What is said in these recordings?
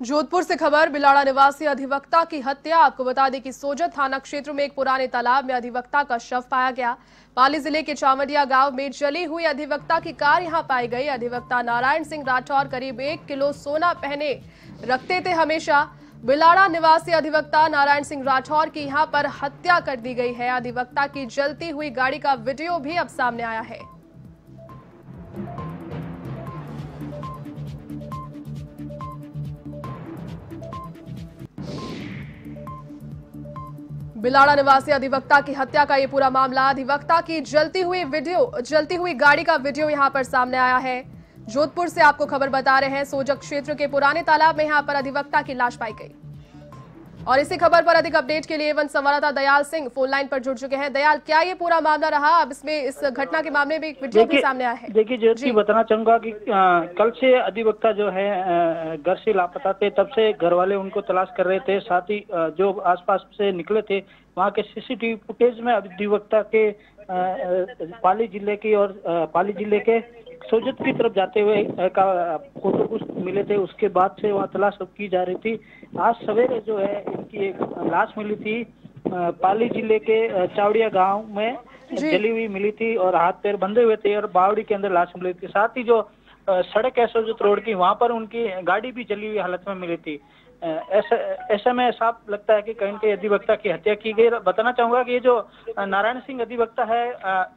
जोधपुर से खबर, बिलाड़ा निवासी अधिवक्ता की हत्या। आपको बता दें कि सोजत थाना क्षेत्र में एक पुराने तालाब में अधिवक्ता का शव पाया गया। पाली ज़िले के चावंडिया गाँव में जली हुई अधिवक्ता की कार यहाँ पाई गई। अधिवक्ता नारायण सिंह राठौर करीब एक किलो सोना पहने रखते थे हमेशा। बिलाड़ा निवासी अधिवक्ता नारायण सिंह राठौर की यहाँ पर हत्या कर दी गई है। अधिवक्ता की जलती हुई गाड़ी का वीडियो भी अब सामने आया है। बिलाड़ा निवासी अधिवक्ता की हत्या का ये पूरा मामला। अधिवक्ता की जलती हुई वीडियो, जलती हुई गाड़ी का वीडियो यहाँ पर सामने आया है। जोधपुर से आपको खबर बता रहे हैं सोजक क्षेत्र के पुराने तालाब में यहाँ पर अधिवक्ता की लाश पाई गई। और इसी खबर पर अधिक अपडेट के लिए वन संवाददाता दयाल सिंह फ़ोन लाइन पर जुड़ चुके हैं। दयाल क्या ये पूरा मामला रहा? अब इसमें इस घटना के मामले में एक वीडियो भी सामने आया है। देखिए ज्योति बताना चाहूँगा कि आ, कल से अधिवक्ता जो है घर से लापता थे तब से घर वाले उनको तलाश कर रहे थे। साथ ही जो आसपास से निकले थे वहाँ के सीसीटीवी फुटेज में अधिवक्ता के पाली ज़िले की और पाली ज़िले के सोजत की तरफ़ जाते हुए का फ़ोटो कुछ मिले थे उसके बाद से वहाँ तलाश की जा रही थी। आज सवेरे जो है इनकी एक लाश मिली थी पाली ज़िले के चावड़िया गाँव में जली हुई मिली थी और हाथ पैर बंधे हुए थे और बावड़ी के अंदर लाश मिली थी। साथ ही जो सड़क है सोजत रोड की वहाँ पर उनकी गाड़ी भी जली हुई हालत में मिली थी। ऐसा ऐसे में साफ़ लगता है कि कहीं के अधिवक्ता की हत्या की गई। बताना चाहूँगा कि ये जो नारायण सिंह अधिवक्ता है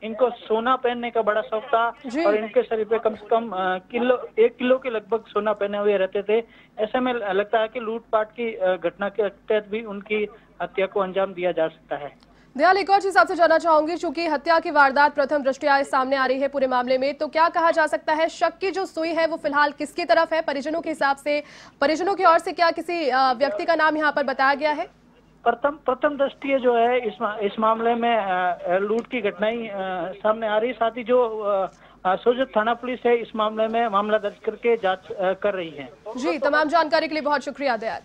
इनको सोना पहनने का बड़ा शौक था और इनके शरीर पे कम से कम किलो एक किलो के लगभग सोना पहने हुए रहते थे। ऐसे में लगता है कि लूटपाट की घटना के तहत भी उनकी हत्या को अंजाम दिया जा सकता है। दयाल एक और चीज़ आपसे जानना चाहूँगी चूँकि हत्या की वारदात प्रथम दृष्टिया सामने आ रही है पूरे मामले में तो क्या कहा जा सकता है? शक की जो सुई है वो फ़िलहाल किसकी तरफ़ है? परिजनों के हिसाब से परिजनों की ओर से क्या किसी व्यक्ति का नाम यहाँ पर बताया गया है? प्रथम प्रथम दृष्टि जो है इस इस मामले में लूट की घटनाएँ सामने आ रही है। साथ ही जो सोजत थाना पुलिस है इस मामले में मामला दर्ज करके जाँच कर रही है। जी तमाम जानकारी के लिए बहुत शुक्रिया दयाल।